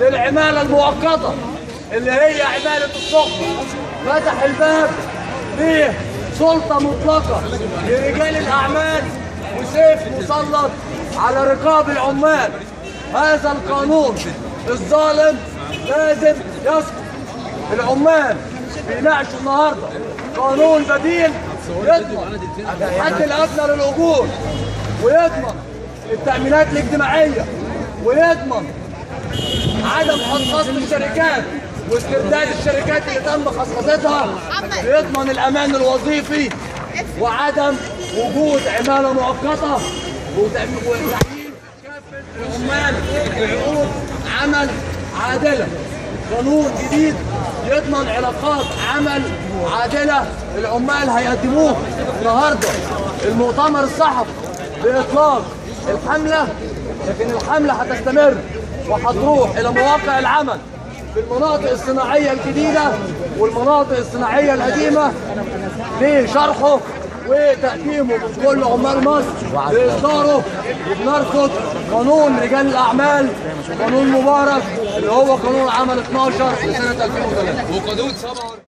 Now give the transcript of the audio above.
للعمالة المؤقتة اللي هي عمالة السخن فتح الباب ليه سلطة مطلقة لرجال الأعمال وسيف مسلط على رقاب العمال. هذا القانون الظالم لازم يسقط العمال بيناقشوا النهارده قانون بديل يضمن الحد الادنى للاجور ويضمن التأمينات الاجتماعية ويضمن عدم خصخصه الشركات واستبدال الشركات اللي تم خصخصتها يضمن الأمان الوظيفي وعدم وجود عمالة مؤقتة وتعيين كافه العمال بعقود عمل عادلة. قانون جديد يضمن علاقات عمل عادلة العمال هيقدموه النهارده. المؤتمر الصحفي بإطلاق الحملة لكن الحملة هتستمر. وهتروح إلى مواقع العمل في المناطق الصناعية الجديدة والمناطق الصناعية القديمة لشرحه وتقديمه كل عمال مصر لاصداره وبنرفض قانون رجال الأعمال قانون مبارك اللي هو قانون عمل 12 لسنه 2003 وقانون 47